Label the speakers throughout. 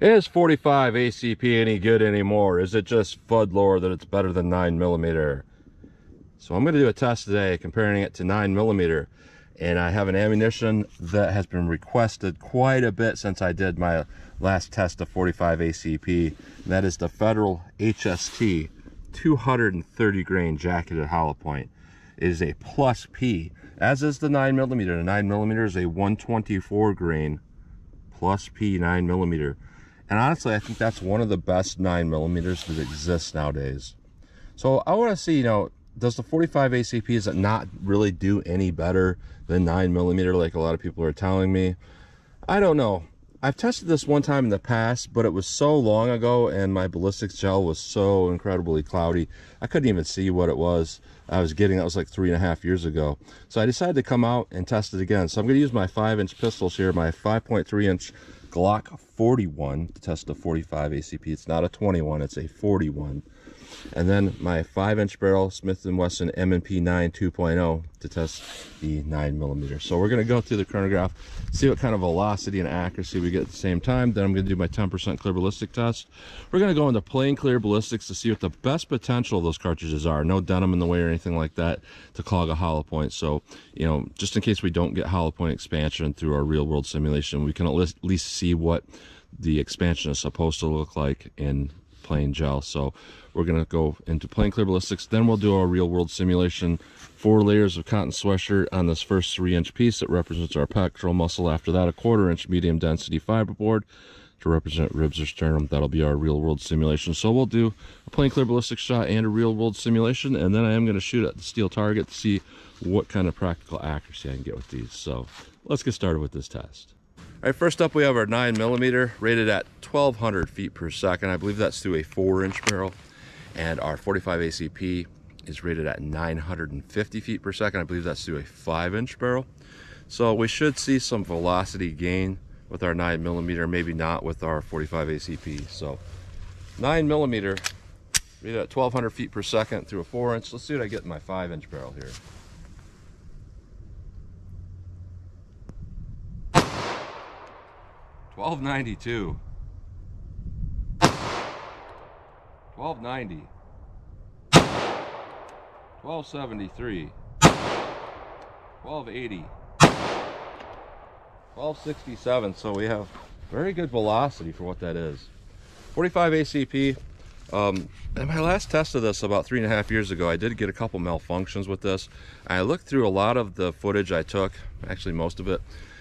Speaker 1: Is 45 ACP any good anymore? Is it just Fudd lore that it's better than 9mm? So I'm going to do a test today comparing it to 9mm. and I have an ammunition that has been requested quite a bit since I did my last test of 45 ACP. And that is the Federal HST 230 grain jacketed hollow point. It is a plus P, as is the 9mm. The 9mm is a 124 grain plus P 9 millimeter. And honestly, I think that's one of the best 9 millimeters that exists nowadays. So I want to see, you know, does the 45 ACP, is it not really do any better than 9 millimeter like a lot of people are telling me? I don't know. I've tested this one time in the past, but it was so long ago and my ballistics gel was so incredibly cloudy. I couldn't even see what it was I was getting. That was like three and a half years ago. So I decided to come out and test it again. So I'm going to use my 5 inch pistols here, my 5.3 inch Glock 41 to test the 45 ACP. It's not a 21, it's a 41 and then my five inch barrel Smith & Wesson M&P 9 2.0 to test the nine millimeter. So we're gonna go through the chronograph, see what kind of velocity and accuracy we get at the same time. Then I'm gonna do my 10% clear ballistic test. We're gonna go into plain clear ballistics to see what the best potential of those cartridges are. No denim in the way or anything like that to clog a hollow point. So, you know, just in case we don't get hollow point expansion through our real world simulation, we can at least see what the expansion is supposed to look like in plain gel. So we're going to go into plain clear ballistics. Then we'll do our real world simulation. Four layers of cotton sweatshirt on this first three inch piece that represents our pectoral muscle. After that, a quarter inch medium density fiberboard to represent ribs or sternum. That'll be our real world simulation. So we'll do a plain clear ballistic shot and a real world simulation. And then I am going to shoot at the steel target to see what kind of practical accuracy I can get with these. So let's get started with this test. All right, first up we have our nine millimeter rated at 1200 feet per second. I believe that's through a four inch barrel and our 45 ACP is rated at 950 feet per second. I believe that's through a five inch barrel. So we should see some velocity gain with our nine millimeter, maybe not with our 45 ACP. So nine millimeter, rated at 1200 feet per second through a four inch. Let's see what I get in my five inch barrel here. Twelve ninety two. 1290 1273 1280 1267 so we have very good velocity for what that is. 45 ACP um, my last test of this about three and a half years ago I did get a couple malfunctions with this I looked through a lot of the footage I took actually most of it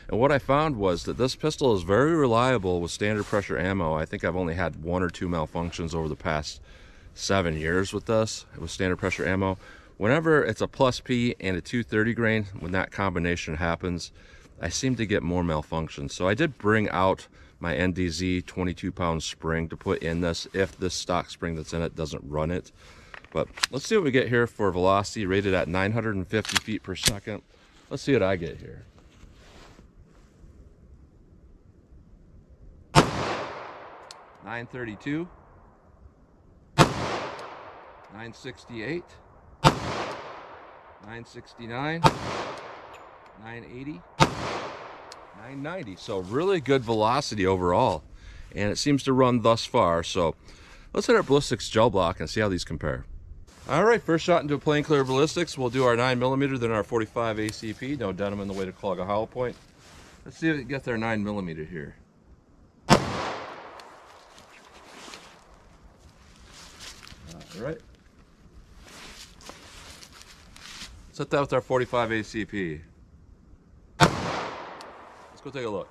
Speaker 1: and what I found was that this pistol is very reliable with standard pressure ammo. I think I've only had one or two malfunctions over the past seven years with this, with standard pressure ammo. Whenever it's a plus P and a 230 grain, when that combination happens, I seem to get more malfunctions. So I did bring out my NDZ 22 pound spring to put in this if this stock spring that's in it doesn't run it. But let's see what we get here for velocity rated at 950 feet per second. Let's see what I get here. 932, 968, 969, 980, 990. So really good velocity overall. And it seems to run thus far. So let's hit our ballistics gel block and see how these compare. All right, first shot into a plain clear ballistics. We'll do our 9 millimeter, then our 45 ACP. No denim in the way to clog a hollow point. Let's see if it gets our 9 millimeter here. All right. Set that with our 45 ACP. Let's go take a look.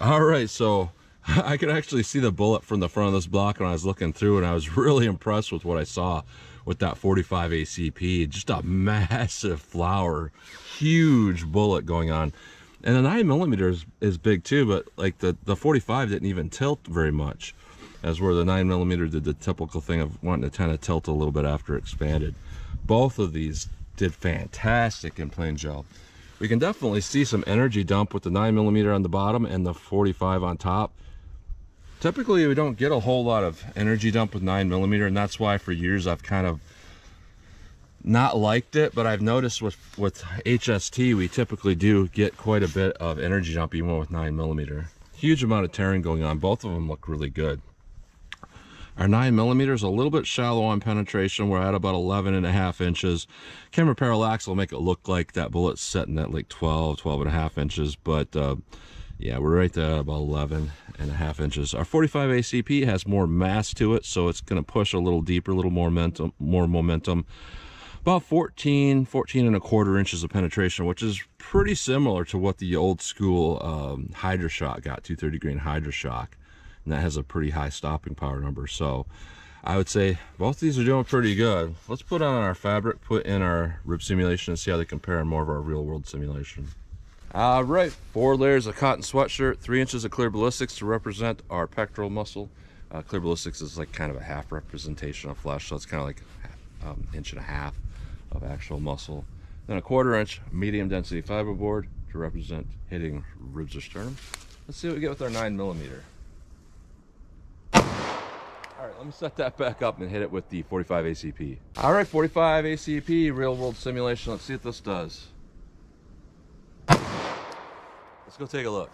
Speaker 1: All right, so I could actually see the bullet from the front of this block when I was looking through and I was really impressed with what I saw with that 45 ACP. Just a massive flower, huge bullet going on. And the 9 millimeter is, is big too, but like the, the 45 didn't even tilt very much as where the 9 millimeter did the typical thing of wanting to kind of tilt a little bit after expanded. Both of these did fantastic in plain gel. we can definitely see some energy dump with the 9 millimeter on the bottom and the 45 on top. Typically, we don't get a whole lot of energy dump with 9 millimeter, and that's why for years I've kind of not liked it, but I've noticed with, with HST, we typically do get quite a bit of energy dump even with 9 millimeter. Huge amount of tearing going on. Both of them look really good. Our 9mm is a little bit shallow on penetration. We're at about 11 and a half inches. Camera parallax will make it look like that bullet's setting at like 12, 12 and a half inches. But uh, yeah, we're right there about 11 and a half inches. Our 45 ACP has more mass to it, so it's going to push a little deeper, a little more momentum. More momentum. About 14, 14 and a quarter inches of penetration, which is pretty similar to what the old school um, Hydra-Shok got, 230 grain Hydra-Shok and that has a pretty high stopping power number. So I would say both these are doing pretty good. Let's put on our fabric, put in our rib simulation and see how they compare in more of our real world simulation. All right, four layers of cotton sweatshirt, three inches of clear ballistics to represent our pectoral muscle. Uh, clear ballistics is like kind of a half representation of flesh, so it's kind of like um, inch and a half of actual muscle. Then a quarter inch medium density fiberboard to represent hitting ribs or sternum. Let's see what we get with our nine millimeter. All right, let me set that back up and hit it with the 45 ACP. All right, 45 ACP, real world simulation. Let's see what this does. Let's go take a look.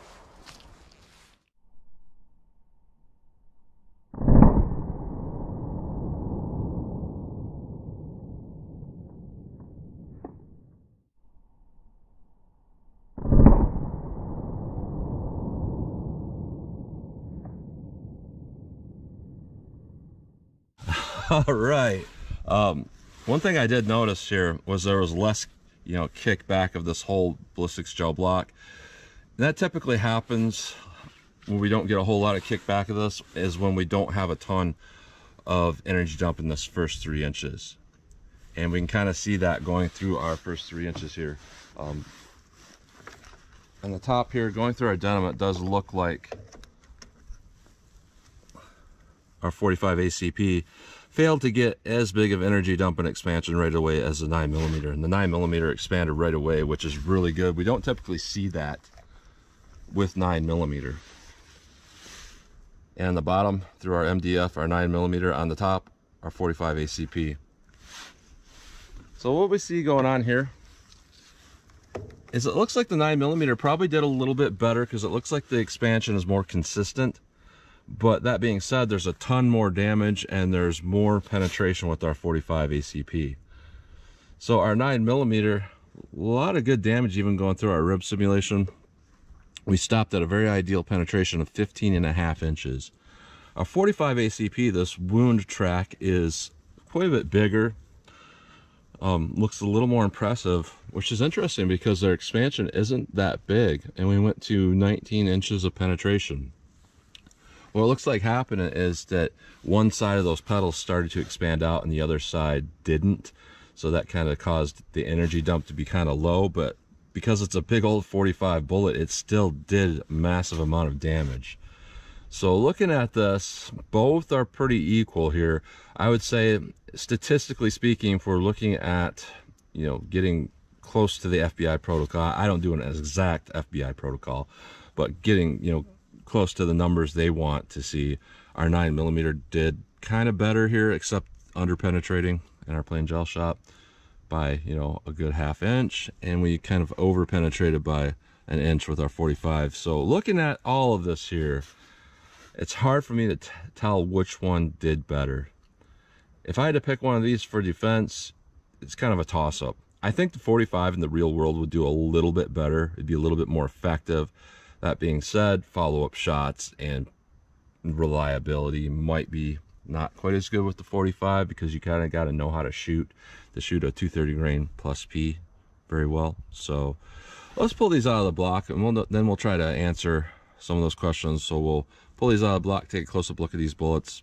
Speaker 1: all right um, one thing i did notice here was there was less you know kickback of this whole ballistics gel block and that typically happens when we don't get a whole lot of kickback of this is when we don't have a ton of energy dump in this first three inches and we can kind of see that going through our first three inches here um, on the top here going through our denim it does look like our 45 ACP failed to get as big of energy dump and expansion right away as the 9 millimeter. And the 9 millimeter expanded right away, which is really good. We don't typically see that with 9 millimeter. And the bottom, through our MDF, our 9 millimeter on the top, our 45 ACP. So what we see going on here is it looks like the 9 millimeter probably did a little bit better because it looks like the expansion is more consistent but that being said, there's a ton more damage and there's more penetration with our 45 ACP. So our 9 millimeter, a lot of good damage even going through our rib simulation. We stopped at a very ideal penetration of 15 and a half inches. Our 45 ACP, this wound track is quite a bit bigger. Um, looks a little more impressive, which is interesting because their expansion isn't that big. And we went to 19 inches of penetration. What looks like happening is that one side of those petals started to expand out and the other side didn't. So that kind of caused the energy dump to be kind of low, but because it's a big old 45 bullet, it still did massive amount of damage. So looking at this, both are pretty equal here. I would say, statistically speaking, if we're looking at, you know, getting close to the FBI protocol, I don't do an exact FBI protocol, but getting, you know, close to the numbers they want to see. Our 9 millimeter did kind of better here, except under penetrating in our plain gel shop by, you know, a good half inch. And we kind of over penetrated by an inch with our 45. So looking at all of this here, it's hard for me to tell which one did better. If I had to pick one of these for defense, it's kind of a toss up. I think the 45 in the real world would do a little bit better. It'd be a little bit more effective. That being said, follow-up shots and reliability might be not quite as good with the 45 because you kind of got to know how to shoot to shoot a 230 grain plus P very well. So let's pull these out of the block and we'll, then we'll try to answer some of those questions. So we'll pull these out of the block, take a close-up look at these bullets,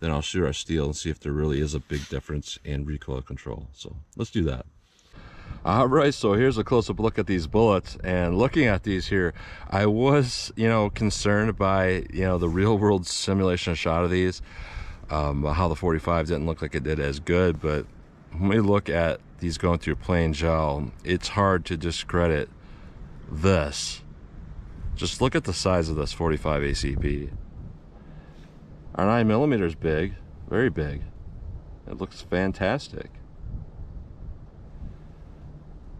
Speaker 1: then I'll shoot our steel and see if there really is a big difference in recoil control. So let's do that. All right, so here's a close-up look at these bullets. And looking at these here, I was, you know, concerned by, you know, the real-world simulation shot of these. Um, how the 45 didn't look like it did as good, but when we look at these going through plain gel, it's hard to discredit this. Just look at the size of this 45 ACP. Our 9 millimeters big, very big. It looks fantastic.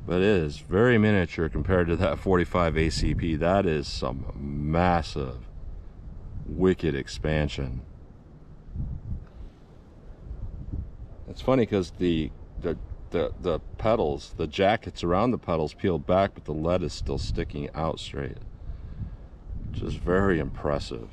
Speaker 1: But it is very miniature compared to that 45 ACP. That is some massive, wicked expansion. It's funny because the, the the the petals, the jackets around the petals peeled back, but the lead is still sticking out straight, is very impressive.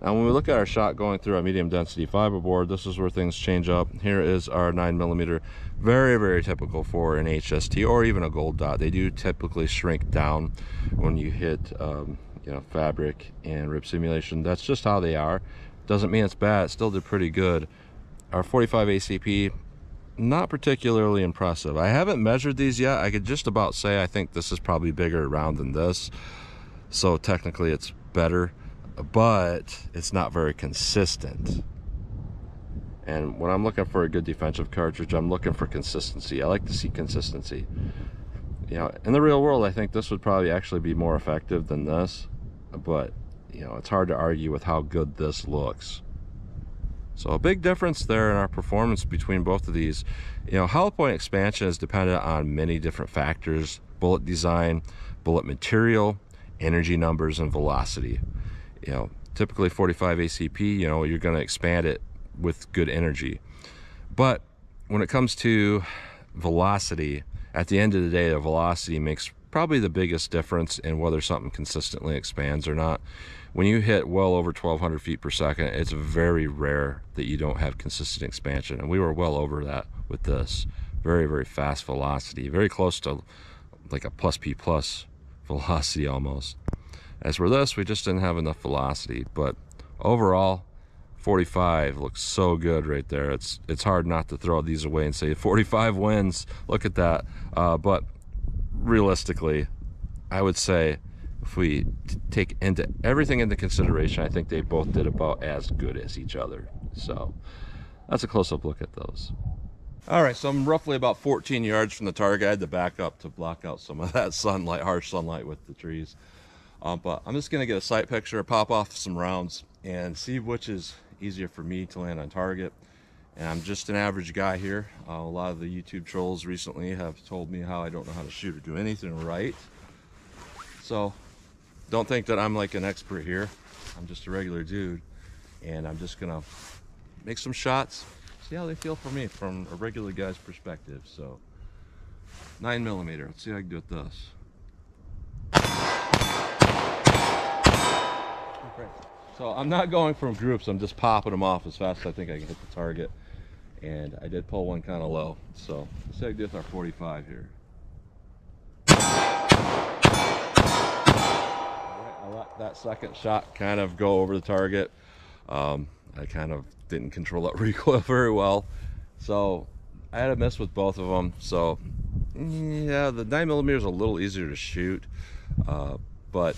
Speaker 1: Now, when we look at our shot going through our medium density fiberboard, this is where things change up. Here is our 9 millimeter, very, very typical for an HST or even a gold dot. They do typically shrink down when you hit, um, you know, fabric and rib simulation. That's just how they are. Doesn't mean it's bad. It still did pretty good. Our 45 ACP, not particularly impressive. I haven't measured these yet. I could just about say I think this is probably bigger around than this. So technically it's better but it's not very consistent. And when I'm looking for a good defensive cartridge, I'm looking for consistency. I like to see consistency. You know, in the real world, I think this would probably actually be more effective than this, but you know, it's hard to argue with how good this looks. So a big difference there in our performance between both of these. You know, hollow point expansion is dependent on many different factors, bullet design, bullet material, energy numbers, and velocity you know, typically 45 ACP, you know, you're going to expand it with good energy. But when it comes to velocity, at the end of the day, the velocity makes probably the biggest difference in whether something consistently expands or not. When you hit well over 1200 feet per second, it's very rare that you don't have consistent expansion. And we were well over that with this. Very, very fast velocity, very close to like a plus P plus velocity almost. As for this, we just didn't have enough velocity, but overall, 45 looks so good right there. It's it's hard not to throw these away and say 45 wins. Look at that. Uh, but realistically, I would say if we take into everything into consideration, I think they both did about as good as each other. So that's a close-up look at those. All right, so I'm roughly about 14 yards from the target. I had to back up to block out some of that sunlight, harsh sunlight with the trees. Um, but I'm just gonna get a sight picture, pop off some rounds and see which is easier for me to land on target. And I'm just an average guy here. Uh, a lot of the YouTube trolls recently have told me how I don't know how to shoot or do anything right. So don't think that I'm like an expert here. I'm just a regular dude and I'm just gonna make some shots, see how they feel for me from a regular guy's perspective. So nine millimeter, let's see how I can do with this. So I'm not going from groups, I'm just popping them off as fast as I think I can hit the target. And I did pull one kind of low. So let's do with our 45 here. I let that second shot kind of go over the target. Um, I kind of didn't control that recoil very well. So I had a miss with both of them. So yeah, the 9 millimeter is a little easier to shoot. Uh, but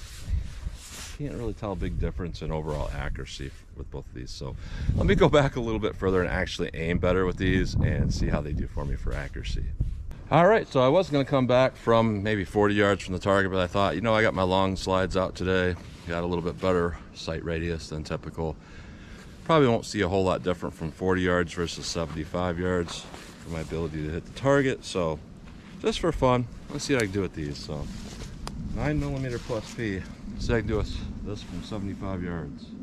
Speaker 1: can't really tell a big difference in overall accuracy with both of these. So let me go back a little bit further and actually aim better with these and see how they do for me for accuracy. All right, so I was gonna come back from maybe 40 yards from the target, but I thought, you know, I got my long slides out today, got a little bit better sight radius than typical. Probably won't see a whole lot different from 40 yards versus 75 yards for my ability to hit the target. So just for fun, let's see what I can do with these. So nine millimeter plus P. See to us, this from 75 yards.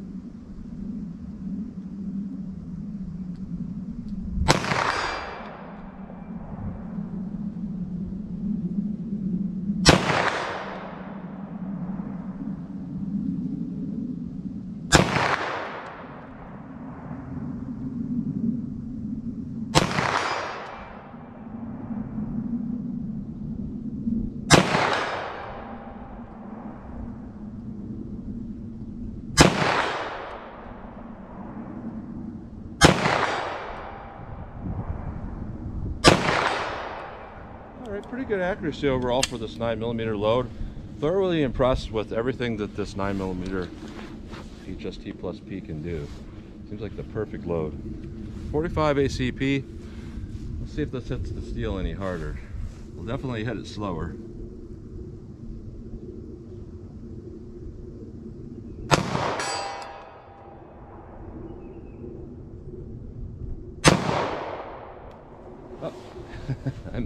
Speaker 1: Pretty good accuracy overall for this 9 millimeter load. Thoroughly impressed with everything that this 9 millimeter HST plus P can do. Seems like the perfect load. 45 ACP. Let's see if this hits the steel any harder. We'll definitely hit it slower.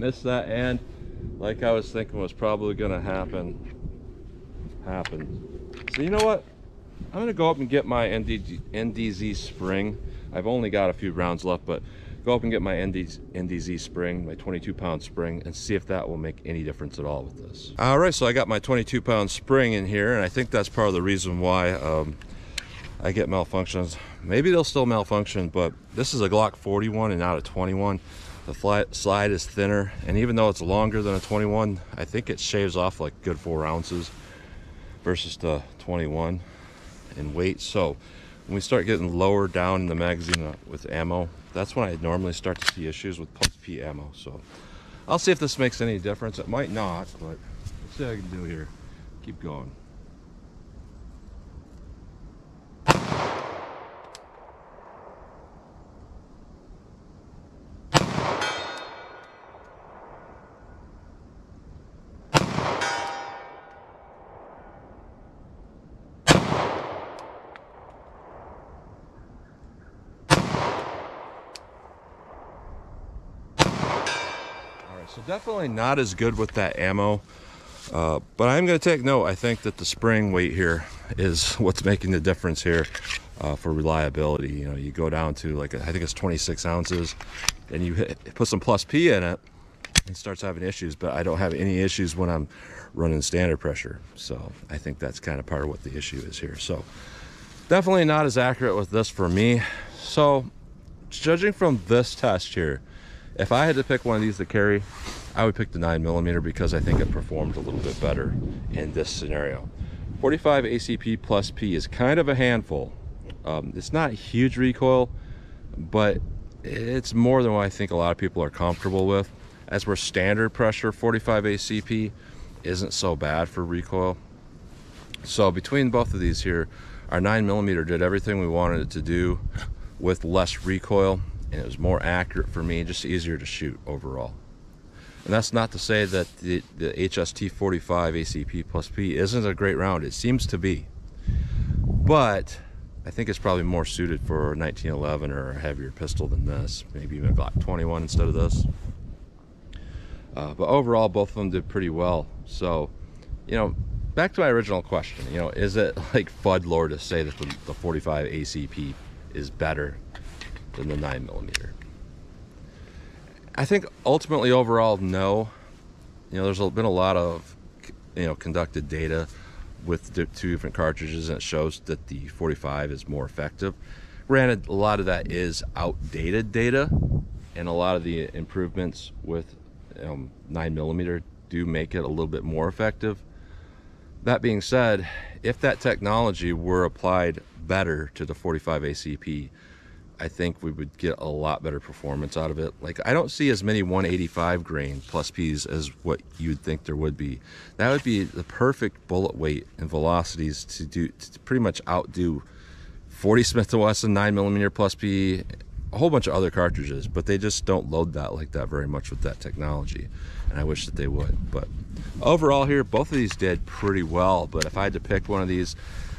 Speaker 1: I missed that and like I was thinking was probably gonna happen, happened. So you know what? I'm gonna go up and get my ND, NDZ spring. I've only got a few rounds left, but go up and get my ND, NDZ spring, my 22 pound spring, and see if that will make any difference at all with this. All right, so I got my 22 pound spring in here, and I think that's part of the reason why um, I get malfunctions. Maybe they'll still malfunction, but this is a Glock 41 and not a 21. The fly, slide is thinner, and even though it's longer than a 21, I think it shaves off like good four ounces versus the 21 in weight. So when we start getting lower down in the magazine uh, with ammo, that's when I normally start to see issues with plus P ammo. So I'll see if this makes any difference. It might not, but let's see what I can do here. Keep going. So definitely not as good with that ammo. Uh, but I'm going to take note. I think that the spring weight here is what's making the difference here uh, for reliability. You know, you go down to like, I think it's 26 ounces and you hit, put some plus P in it and starts having issues, but I don't have any issues when I'm running standard pressure. So I think that's kind of part of what the issue is here. So definitely not as accurate with this for me. So judging from this test here, if I had to pick one of these to carry, I would pick the 9 millimeter because I think it performed a little bit better in this scenario. 45 ACP plus P is kind of a handful. Um, it's not huge recoil, but it's more than what I think a lot of people are comfortable with. As we're standard pressure, 45 ACP isn't so bad for recoil. So between both of these here, our 9 millimeter did everything we wanted it to do with less recoil and it was more accurate for me, just easier to shoot overall. And that's not to say that the, the HST 45 ACP plus P isn't a great round. It seems to be. But I think it's probably more suited for a 1911 or a heavier pistol than this. Maybe even a Glock 21 instead of this. Uh, but overall, both of them did pretty well. So, you know, back to my original question, you know, is it like Fudd lore to say that the, the 45 ACP is better than the 9 millimeter. I think ultimately overall, no. You know, there's been a lot of, you know, conducted data with the two different cartridges and it shows that the 45 is more effective. Granted, a lot of that is outdated data and a lot of the improvements with um, 9 millimeter do make it a little bit more effective. That being said, if that technology were applied better to the 45 ACP, I think we would get a lot better performance out of it. Like I don't see as many 185 grain plus P's as what you'd think there would be. That would be the perfect bullet weight and velocities to do to pretty much outdo 40 Smith & Wesson 9 millimeter plus P, a whole bunch of other cartridges, but they just don't load that like that very much with that technology. And I wish that they would. But overall here, both of these did pretty well. But if I had to pick one of these,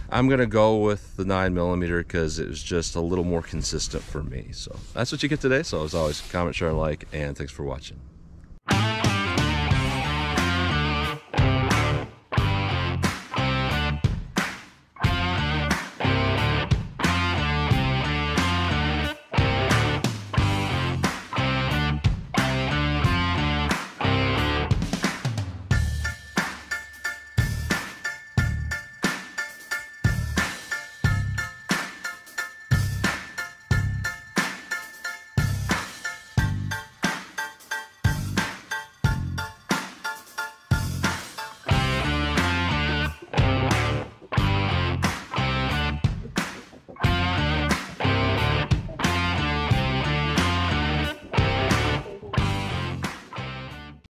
Speaker 1: I'm gonna go with the nine millimeter because it was just a little more consistent for me. So that's what you get today. So as always, comment, share, and like, and thanks for watching.